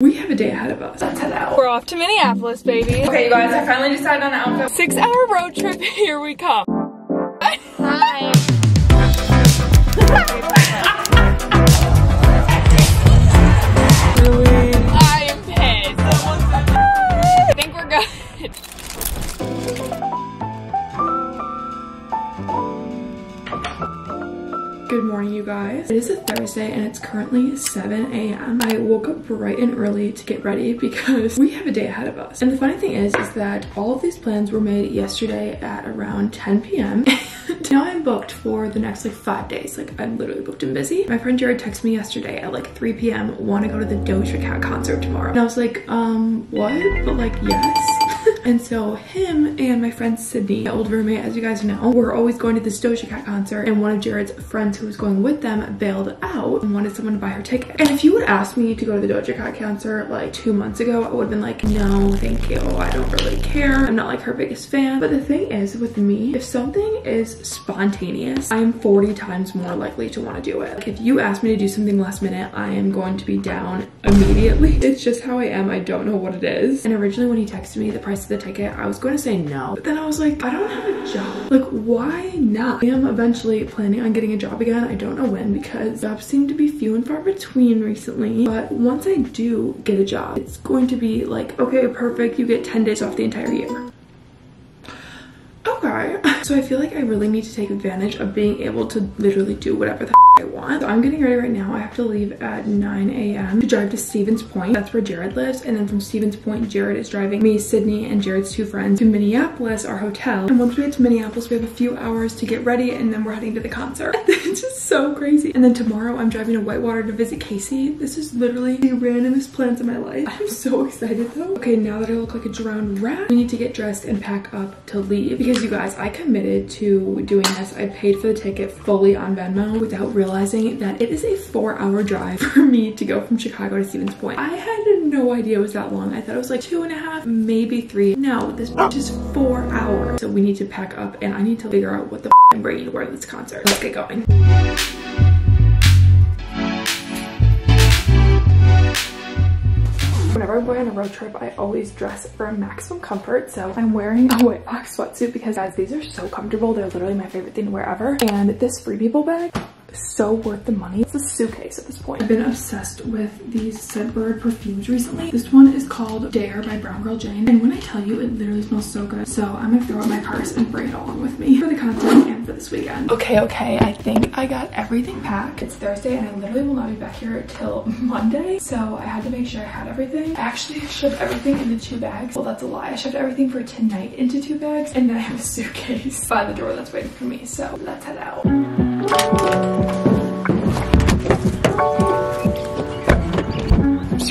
We have a day ahead of us. Let's head out. We're off to Minneapolis, baby. Okay, you guys, I finally decided on an outfit. Six hour road trip, here we come. Good morning, you guys. It is a Thursday and it's currently 7 a.m. I woke up bright and early to get ready because we have a day ahead of us. And the funny thing is, is that all of these plans were made yesterday at around 10 p.m. Now I'm booked for the next like five days. Like I'm literally booked and busy. My friend Jared texted me yesterday at like 3 p.m. want to go to the Doja Cat concert tomorrow. And I was like, um, what? But like, yes. And so him and my friend Sydney, my old roommate, as you guys know, were always going to this Doja Cat concert and one of Jared's friends who was going with them bailed out and wanted someone to buy her ticket. And if you would ask me to go to the Doja Cat concert like two months ago, I would have been like, no, thank you. I don't really care. I'm not like her biggest fan. But the thing is with me, if something is spontaneous, I'm 40 times more likely to want to do it. Like if you ask me to do something last minute, I am going to be down immediately. It's just how I am. I don't know what it is. And originally when he texted me the price of the ticket, I was going to say no. But then I was like, I don't have a job. Like, why not? I am eventually planning on getting a job again. I don't know when because jobs seem to be few and far between recently. But once I do get a job, it's going to be like, okay, perfect. You get 10 days off the entire year. Okay. So I feel like I really need to take advantage of being able to literally do whatever the I want. So I'm getting ready right now. I have to leave at 9 a.m. to drive to Stevens Point. That's where Jared lives. And then from Stevens Point, Jared is driving me, Sydney, and Jared's two friends to Minneapolis, our hotel. And once we get to Minneapolis, we have a few hours to get ready and then we're heading to the concert. it's just so crazy. And then tomorrow I'm driving to Whitewater to visit Casey. This is literally the randomest plans of my life. I'm so excited though. Okay, now that I look like a drowned rat, we need to get dressed and pack up to leave. Because you guys, I committed to doing this. I paid for the ticket fully on Venmo without realizing that it is a four hour drive for me to go from Chicago to Stevens Point. I had no idea it was that long. I thought it was like two and a half, maybe three. No, this bitch is four hours. So we need to pack up and I need to figure out what the I'm bringing to wear this concert. Let's get going. On a road trip, I always dress for maximum comfort. So I'm wearing a White Fox sweatsuit because guys, these are so comfortable. They're literally my favorite thing to wear ever. And this Free People bag so worth the money. It's a suitcase at this point. I've been obsessed with these Scentbird perfumes recently. This one is called Dare by Brown Girl Jane. And when I tell you, it literally smells so good. So I'm gonna throw out my purse and bring it along with me for the concert and for this weekend. Okay, okay, I think I got everything packed. It's Thursday and I literally will not be back here till Monday. So I had to make sure I had everything. I actually shoved everything into two bags. Well, that's a lie. I shoved everything for tonight into two bags. And then I have a suitcase by the door that's waiting for me. So let's head out. Thank you.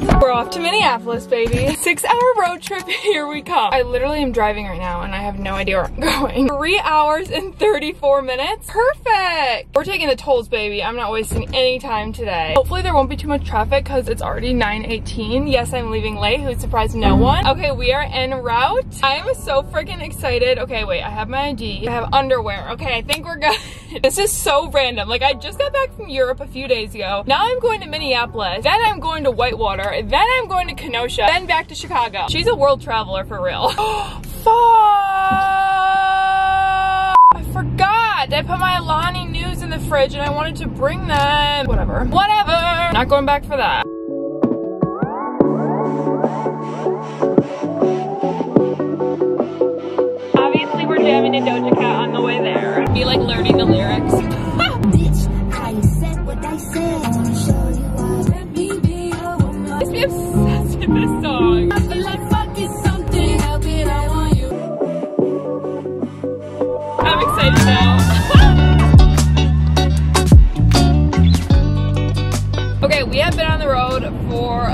We're off to Minneapolis, baby. Six hour road trip, here we come. I literally am driving right now and I have no idea where I'm going. Three hours and 34 minutes. Perfect. We're taking the tolls, baby. I'm not wasting any time today. Hopefully there won't be too much traffic because it's already 9.18. Yes, I'm leaving late. who surprised no mm-hmm. one? Okay, we are en route. I am so freaking excited. Okay, wait, I have my ID. I have underwear. Okay, I think we're good. this is so random. Like I just got back from Europe a few days ago. Now I'm going to Minneapolis. Then I'm going to Whitewater. Then I'm going to Kenosha, then back to Chicago. She's a world traveler for real. Fuck! I forgot. I put my Alani Nus in the fridge and I wanted to bring them. Whatever. Whatever. Not going back for that. Obviously we're jamming to Doja Cat on the way there. Be like learning the lyrics.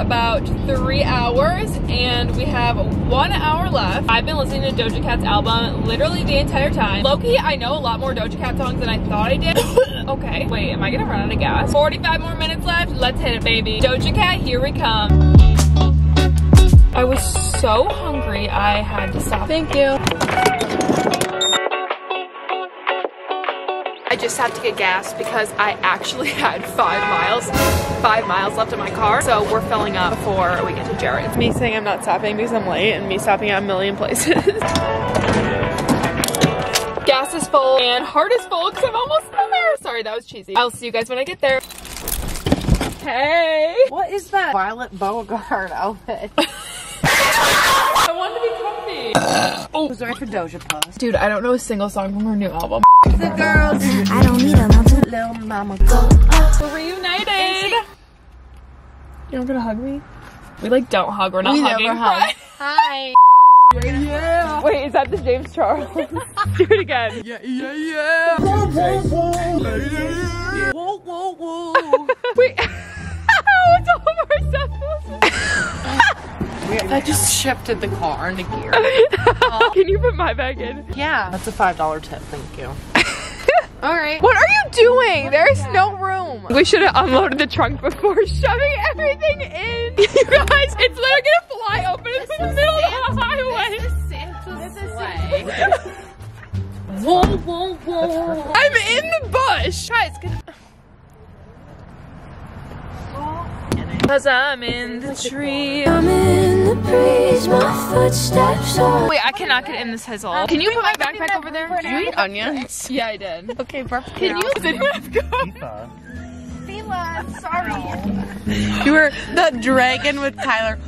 About three hours and we have one hour left. I've been listening to Doja Cat's album literally the entire time. Loki, I know a lot more Doja Cat songs than I thought I did. okay, wait, am I gonna run out of gas? 45 more minutes left. Let's hit it, baby. Doja Cat, here we come. I was so hungry, I had to stop. Thank you. Just have to get gas because I actually had five miles, five miles left in my car. So we're filling up before we get to Jared's. Me saying I'm not stopping because I'm late and me stopping at a million places. gas is full and heart is full because I'm almost there. Sorry, that was cheesy. I'll see you guys when I get there. Hey. What is that Violet Beauregarde outfit? I want to be comfy. oh, sorry for Doja Puss. Dude, I don't know a single song from her new album. The girls. I don't need a. Little mama go. We're reunited. You're not gonna hug me? We like don't hug. We're not We hugging. never hug. Hi. Yeah. Wait, is that the James Charles? Do it again. Yeah, yeah, yeah. Whoa, whoa, whoa. Wait. What's all of our stuff? I just shifted the car into gear. Can you put my bag in? Yeah. That's a $5 tip, thank you. All right. What are you doing? There's no room. We should have unloaded the trunk before shoving everything in. You guys, it's literally gonna fly open in the middle of the highway. Whoa, whoa, whoa. I'm in the bush. Guys, can... Cause I'm in the tree. I'm in the breeze, my footsteps are. Wait, I cannot get in this hizzle. Can you put my backpack over there? Did you eat onions? Yeah, I did. Okay, perfect. Can you? Does anyone have to go? You were the dragon with Tyler.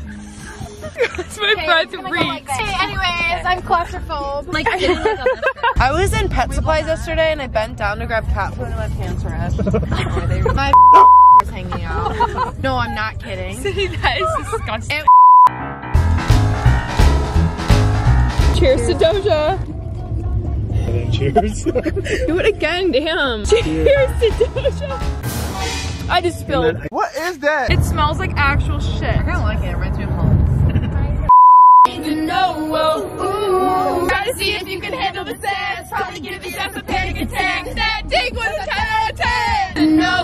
It's my breath reeks. Anyways, I'm claustrophobe. Like, I was in pet supplies yesterday and I bent down to grab cat food and my pants ripped. my is hanging out. No, I'm not kidding. See, that is disgusting. Cheers to Doja. Cheers. Do it again, damn. Cheers to Doja. I just spilled. what is that? It smells like actual shit. I don't like it. It reminds me of home. Gotta see if you can handle the sass. Probably give yourself a panic attack. That dick was a 10 out of 10. No,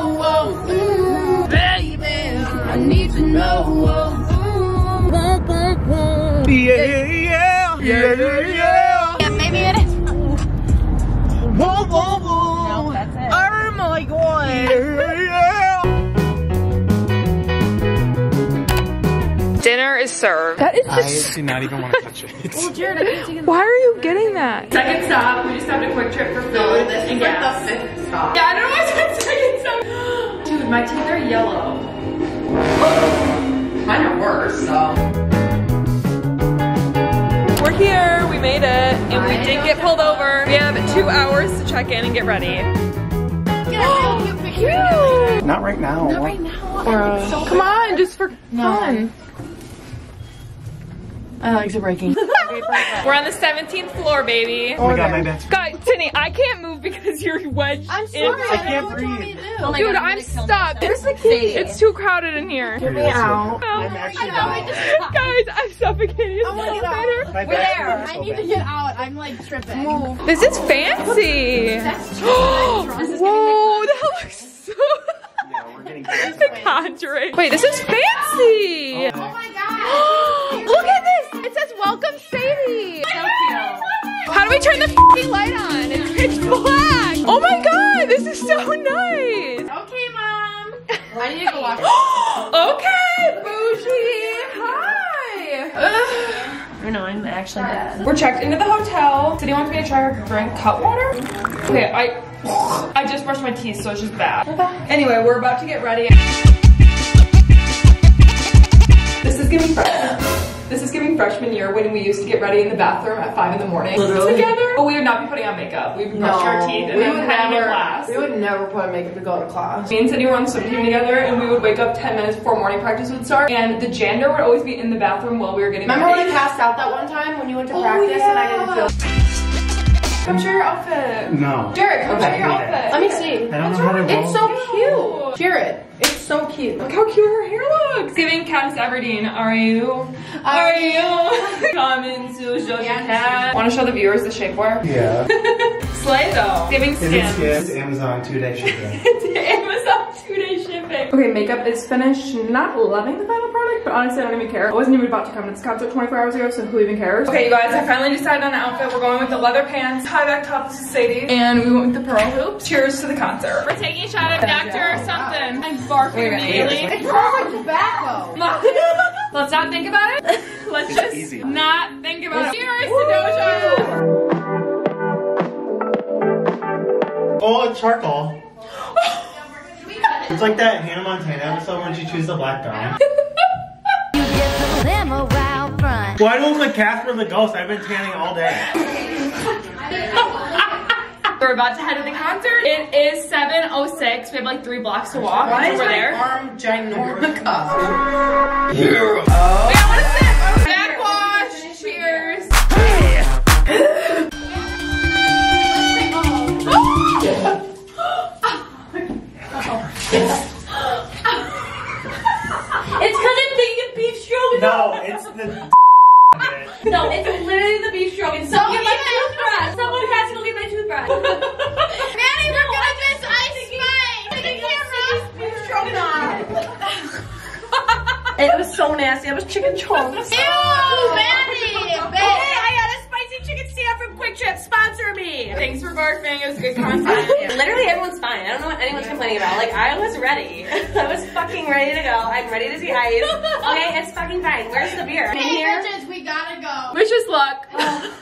yeah. Yeah, yeah, yeah. Yeah, maybe it is. Whoa, whoa, whoa. No, that's it. Oh my god. Yeah, yeah. Dinner is served. That is just. I do not even want to touch it. Why are you getting that? Second stop. We just have a quick trip for food and gas. stop. Yeah, I don't know why I said second stop. Dude, my teeth are yellow. get pulled over. We have two hours to check in and get ready. Not right now. Not right now. Uh, come on, just for fun. My legs are breaking. We're on the 17th floor, baby. Oh my god, my back. Guys, Tinny, I can't move because you're wedged I'm sorry, I can't breathe. Oh Dude, I'm stuck. There's the key. It's too crowded in here. Get me out. Oh. I'm actually Guys, I'm suffocating. I wanna get out. My We're there. I need to get out. I'm like tripping. Move. This is fancy. Whoa, that looks so. Yeah, we're getting the Conjuring. Wait, this is fancy. Oh my god. welcome Sadie. So cute. How do we turn the f***ing light on? It's pitch black. Oh my god, this is so nice. Okay, mom. I need to go wash. okay, bougie. Hi. Ugh. I know, I'm actually dead. We're checked into the hotel. Did he want me to try her drink cut water? Okay, I I just brushed my teeth, so it's just bad. Anyway, we're about to get ready. This is giving freshman. This is giving freshman year when we used to get ready in the bathroom at five in the morning Literally? together. But we would not be putting on makeup. We would brush our teeth and we then would heading to never. class. We would never put on makeup to go to class. Me and Cindy were on the swim team together, and we would wake up 10 minutes before morning practice would start. And the janitor would always be in the bathroom while we were getting Remember ready. when I passed out that one time when you went to Oh, practice and I didn't yeah. feel? Come show your outfit. No. Jared, come Okay. show your outfit. Let me see. I don't know how to roll. It's so cute. Jared, it's so cute. Look how cute her hair looks. Giving Katniss Everdeen, are you? Are you? Coming to show your cat. Want to show the viewers the shapewear? Yeah. Slay though. Giving Is it skins. Amazon two day shipping. to Amazon two day shipping. Okay, makeup is finished. Not loving the final product, but honestly, I don't even care. I wasn't even about to come to this concert 24 hours ago, so who even cares? Okay, you guys, I finally decided on an outfit. We're going with the leather pants, high back top, this is Sadie, and we went with the pearl hoops. Cheers to the concert. We're taking a shot of Dr. something. I'm barfing immediately. It smells like tobacco. Let's not think about it. Let's just easy. not think about it. Cheers to Doja. Oh, it's charcoal. It's like that Hannah Montana episode when she chews the black gum. You get the limo out front. Why do I look like Casper the Ghost? I've been tanning all day. We're about to head to the concert. It is 7.06. We have like three blocks to walk. Why so is we're my there. arm ginormica? Wait, for barfing. It was good content. Literally everyone's fine. I don't know what anyone's complaining about. Like I was ready. I was fucking ready to go. I'm ready to see ice. Okay, it's fucking fine. Where's the beer? Hey, bitches, we gotta go. Wish us luck. Oh.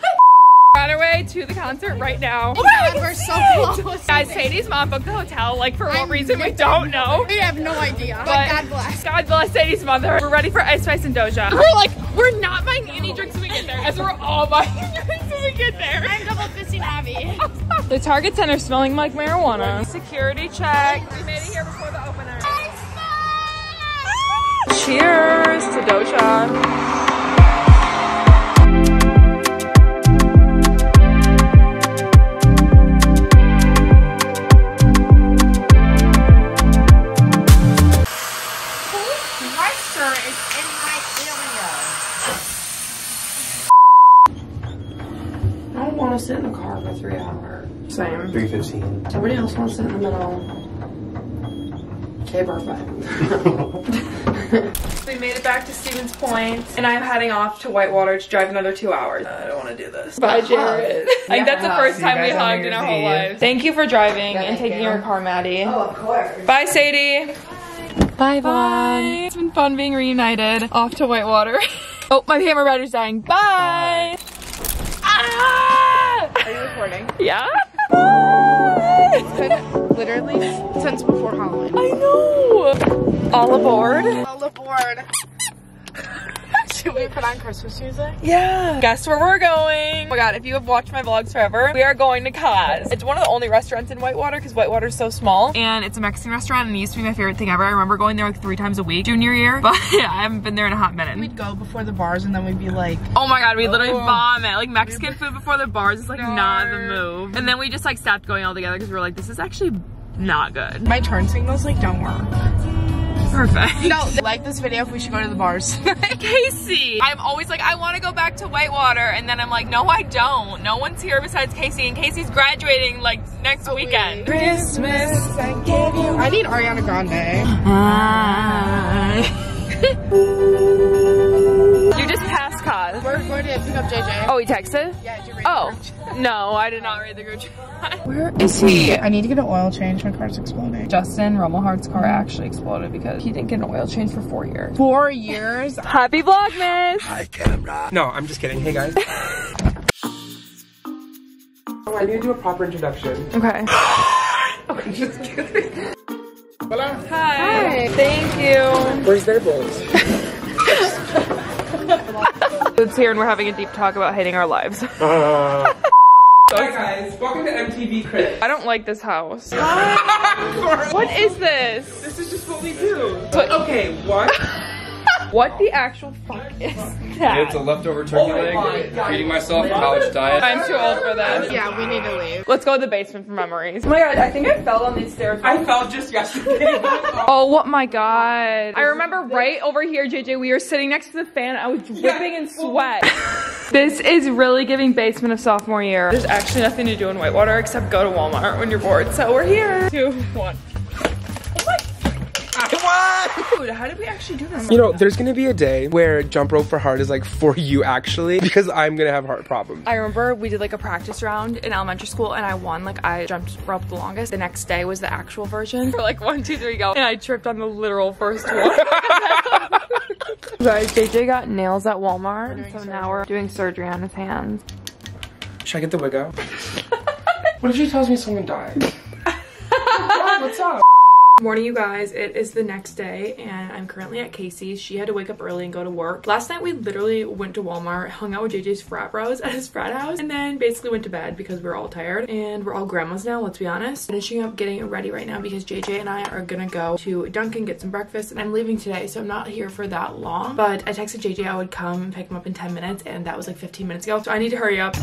We're on our way to the concert right now. Oh my god, we're so close. Guys, Sadie's mom booked the hotel, like for what reason we don't know. We have no idea. But, But God bless. God bless Sadie's mother. We're ready for Ice Spice and Doja. We're like, we're not buying any drinks when we get there, as we're all buying drinks when we get there. I'm double fisting Abby. The Target Center smelling like marijuana. Security check. We made it here before the opener. Cheers to Doja. 315. Everybody else wants to sit in the middle. Okay, perfect. We made it back to Stevens Point, and I'm heading off to Whitewater to drive another two hours. I don't want to do this. Bye, Jared. I think that's the first time we hugged in our whole lives. Thank you for driving and taking you. your car, Maddie. Oh, of course. Bye, Sadie. Bye, bye. It's been fun being reunited. Off to Whitewater. oh, my camera battery's dying. Bye. Ah! Are you recording? Yeah. It's been literally since before Halloween. I know. All aboard. All aboard. Should we put on Christmas music? Yeah. Guess where we're going? Oh my god, if you have watched my vlogs forever, we are going to Kaz. It's one of the only restaurants in Whitewater because Whitewater is so small. And it's a Mexican restaurant and it used to be my favorite thing ever. I remember going there like three times a week junior year, but I haven't been there in a hot minute. We'd go before the bars and then we'd be like, Oh my god, we literally Oh. vomit. Like Mexican food before the bars is like not the move. And then we just like stopped going all together because we were like, this is actually not good. my turn signals like don't work. Perfect. No, like this video if we should go to the bars. Casey. I'm always like, I want to go back to Whitewater. And then I'm like, no, I don't. No one's here besides Casey. And Casey's graduating like next weekend. Christmas. I need Ariana Grande. you just passed Cause. We're going to pick up JJ. Oh, he texted? yeah, you Oh, no, I did not read the group chat. Where is he? I need to get an oil change. My car's exploding. Justin Rumelhart's car actually exploded because he didn't get an oil change for four years. Four years. Happy Vlogmas! Hi, camera. No, I'm just kidding. Hey guys. oh, I need to do a proper introduction. Okay. Okay, just kidding. Hola. Hi. Thank you. Where's their bowls? It's here and we're having a deep talk about hating our lives. Uh. Hi guys, welcome to MTV Crib. I don't like this house. What is this? This is just what we do. okay, what? What the actual fuck is It's a leftover turkey oh leg. Feeding myself a college diet. I'm too old for that. Yeah, we need to leave. Let's go to the basement for memories. Oh my god, I think I fell on these stairs. I fell just yesterday. Oh what my god. I remember right over here, JJ, we were sitting next to the fan. I was dripping in sweat. this is really giving basement of sophomore year. There's actually nothing to do in Whitewater except go to Walmart when you're bored. So we're here. Two, one. Dude, how did we actually do this? You know, there's gonna be a day where jump rope for heart is like for you actually, because I'm gonna have heart problems. I remember we did like a practice round in elementary school and I won. Like I jumped rope the longest. The next day was the actual version. For like one, two, three, go. And I tripped on the literal first one. Guys, JJ got nails at Walmart. So now we're doing surgery on his hands. Should I get the wig out? what if she tells me someone died? Morning, you guys. It is the next day, and I'm currently at Casey's. She had to wake up early and go to work. Last night, we literally went to Walmart, hung out with JJ's frat bros at his frat house, and then basically went to bed because we are all tired. And we're all grandmas now, let's be honest. Finishing up getting ready right now because JJ and I are gonna go to Dunkin' get some breakfast, and I'm leaving today, so I'm not here for that long. But I texted JJ I would come and pick him up in 10 minutes, and that was like 15 minutes ago, so I need to hurry up.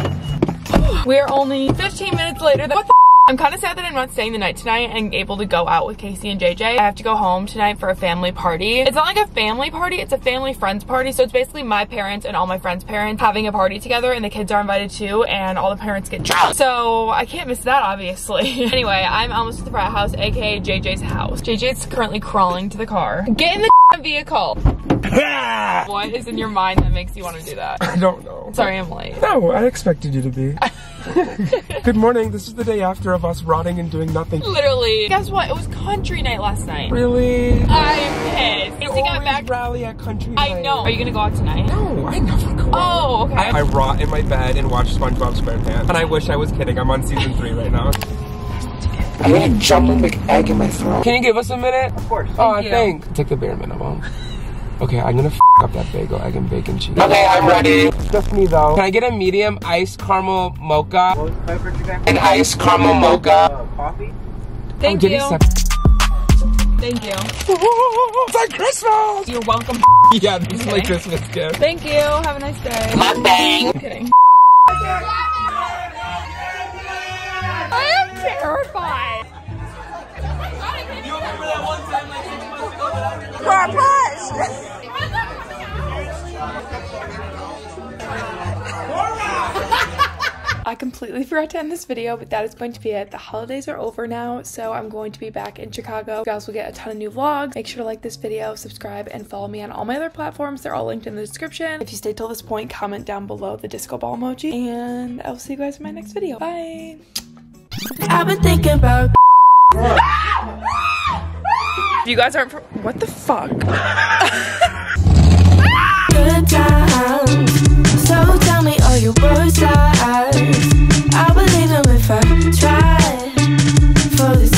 We're only 15 minutes later. What the I'm kind of sad that I'm not staying the night tonight and able to go out with Casey and JJ. I have to go home tonight for a family party. It's not like a family party, it's a family friends party. So it's basically my parents and all my friends' parents having a party together and the kids are invited too and all the parents get drunk. So I can't miss that obviously. anyway, I'm almost at the frat house, aka JJ's house. JJ's currently crawling to the car. Get in the vehicle. what is in your mind that makes you want to do that? I don't know. Sorry I'm late. No, I expected you to be. Good morning. This is the day after of us rotting and doing nothing. Literally. Guess what? It was country night last night. Really? I'm pissed. Casey got Always back. rally at country I night. know. Are you gonna go out tonight? No, I never go out. Oh, okay. I, I rot in my bed and watch SpongeBob SquarePants. And I wish I was kidding. I'm on season three right now. I'm gonna jump a big egg in my throat. Can you give us a minute? Of course. Oh, you. thanks. Take the bare minimum. Okay, I'm gonna f up that bagel, egg and bacon cheese. Okay, I'm ready. Just me though. Can I get a medium iced caramel mocha? An iced caramel mocha. Uh, coffee? Thank oh, I'm you. getting sep- Thank you. it's like Christmas! You're welcome. Yeah, this is my Christmas gift. Thank you. Have a nice day. I'm kidding. I am terrified. I completely forgot to end this video, but that is going to be it. The holidays are over now, so I'm going to be back in Chicago. You guys will get a ton of new vlogs. Make sure to like this video, subscribe, and follow me on all my other platforms. They're all linked in the description. If you stayed till this point, comment down below the disco ball emoji, and I will see you guys in my next video. Bye! I've been thinking about If you guys aren't what the fuck? Good time, so all your words are I believe them if I try. For this